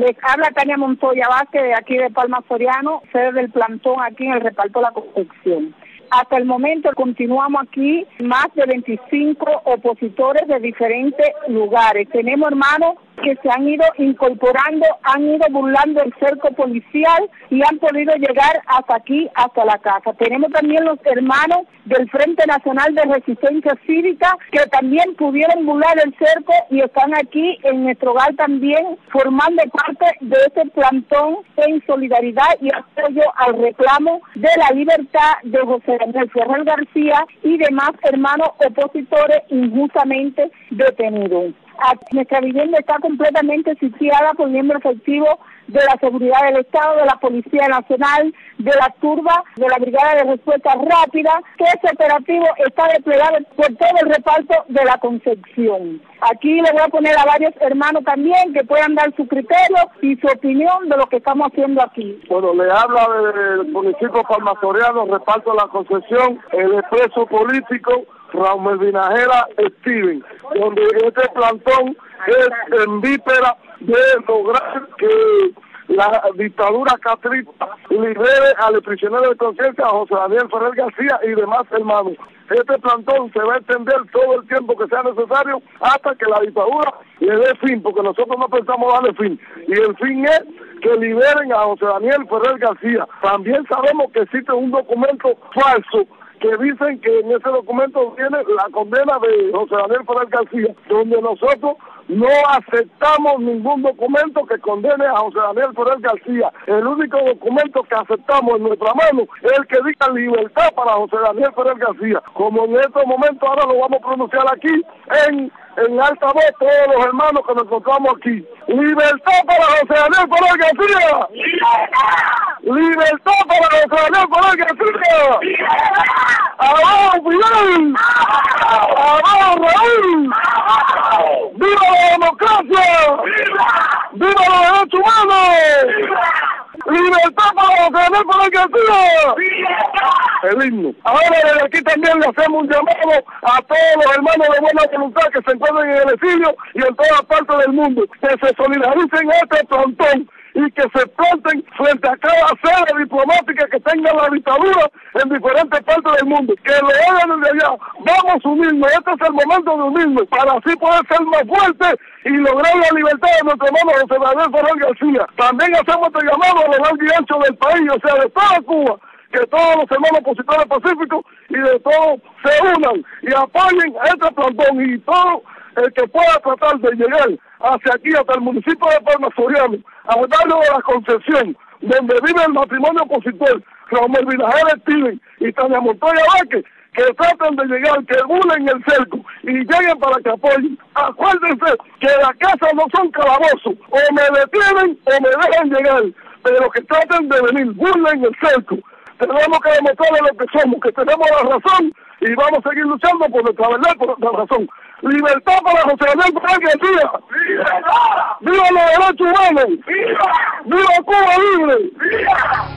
Les habla Tania Montoya Vázquez de aquí de Palma Soriano, sede del plantón aquí en el reparto La Concepción. Hasta el momento continuamos aquí más de 25 opositores de diferentes lugares. Tenemos hermanos que se han ido incorporando, han ido burlando el cerco policial y han podido llegar hasta aquí, hasta la casa. Tenemos también los hermanos del Frente Nacional de Resistencia Cívica que también pudieron burlar el cerco y están aquí en nuestro hogar también formando parte de este plantón en solidaridad y apoyo al reclamo de la libertad de José Daniel Ferrer García y demás hermanos opositores injustamente detenidos nuestra vivienda está completamente sitiada por miembros efectivos de la seguridad del Estado, de la Policía Nacional, de la turba, de la Brigada de Respuesta Rápida, que ese operativo está desplegado por todo el reparto de la Concepción. Aquí le voy a poner a varios hermanos también que puedan dar su criterio y su opinión de lo que estamos haciendo aquí. Bueno, le habla del municipio palmatoriano, reparto la Concepción, el expreso político Raúl Vinajera Steven, donde este plantón es en víspera de lograr que la dictadura catrista libere al prisionero de conciencia José Daniel Ferrer García y demás hermanos. Este plantón se va a extender todo el tiempo que sea necesario hasta que la dictadura le dé fin, porque nosotros no pensamos darle fin. Y el fin es que liberen a José Daniel Ferrer García. También sabemos que existe un documento falso que dicen que en ese documento viene la condena de José Daniel Ferrer García, donde nosotros no aceptamos ningún documento que condene a José Daniel Ferrer García. El único documento que aceptamos en nuestra mano es el que diga libertad para José Daniel Ferrer García. Como en estos momentos ahora lo vamos a pronunciar aquí en, en alta voz todos los hermanos que nos encontramos aquí. Libertad para José Daniel Ferrer García. Libertad para José Daniel Ferrer García. ¡Abajo, Fidel! ¡Abajo, Raúl! ¡Viva la democracia! ¡Viva los derechos humanos! ¡Libertad para los Daniel Ferrer García! El himno. Ahora desde aquí también le hacemos un llamado a todos los hermanos de buena voluntad que se encuentran en el exilio y en todas partes del mundo, que se solidaricen este plantón y que se planten frente a cada sede diplomática que tenga la dictadura en diferentes partes del mundo. Que lo hagan desde allá. Vamos a unirnos. Este es el momento de unirnos para así poder ser más fuertes y lograr la libertad de nuestro hermano José Manuel Ferrer García. También hacemos este llamado a lo largo y del país, o sea, de toda Cuba, que todos los hermanos opositores pacíficos y de todos se unan y apoyen este plantón y todo el que pueda tratar de llegar hacia aquí, hasta el municipio de Palma Soriano, al barrio de la Concepción, donde vive el matrimonio opositor, Romero Vinajera Steven y Tania Montoya Vázquez, que traten de llegar, que bulen el cerco y lleguen para que apoyen. Acuérdense que las casas no son calabozos, o me detienen o me dejan llegar, pero que traten de venir, burlen el cerco. Tenemos que demostrarle lo que somos, que tenemos la razón y vamos a seguir luchando por nuestra verdad, por nuestra razón. Libertad para José Daniel Ferrer García. ¡Viva! ¡Viva los derechos humanos! ¡Viva! ¡Viva Cuba libre! ¡Viva!